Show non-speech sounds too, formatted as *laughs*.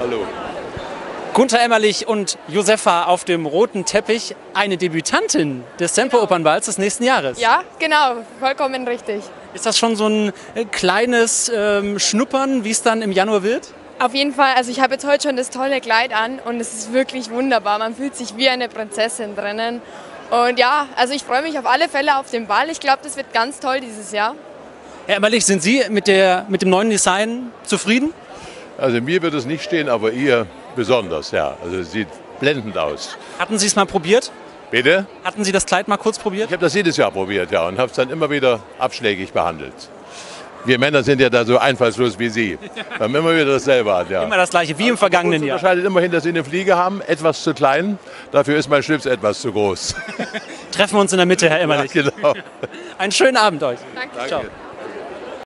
Hallo. Gunther Emmerlich und Josefa auf dem roten Teppich, eine Debütantin des Tempo-Opernballs des nächsten Jahres. Ja, genau, vollkommen richtig. Ist das schon so ein äh, kleines ähm, Schnuppern, wie es dann im Januar wird? Auf jeden Fall, also ich habe jetzt heute schon das tolle Kleid an und es ist wirklich wunderbar. Man fühlt sich wie eine Prinzessin drinnen. Und ja, also ich freue mich auf alle Fälle auf den Ball. Ich glaube, das wird ganz toll dieses Jahr. Herr Emmerlich, sind Sie mit, der, mit dem neuen Design zufrieden? Also mir wird es nicht stehen, aber ihr besonders, ja. Also es sieht blendend aus. Hatten Sie es mal probiert? Bitte? Hatten Sie das Kleid mal kurz probiert? Ich habe das jedes Jahr probiert, ja, und habe es dann immer wieder abschlägig behandelt. Wir Männer sind ja da so einfallslos wie Sie. *laughs* Wir haben immer wieder dasselbe an, ja. Immer das gleiche, wie im vergangenen Jahr. unterscheidet immerhin, dass Sie eine Fliege haben, etwas zu klein. Dafür ist mein Schlips etwas zu groß. *laughs* Treffen wir uns in der Mitte, Herr Emmerlich. genau. *laughs* Einen schönen Abend euch. Danke. Danke.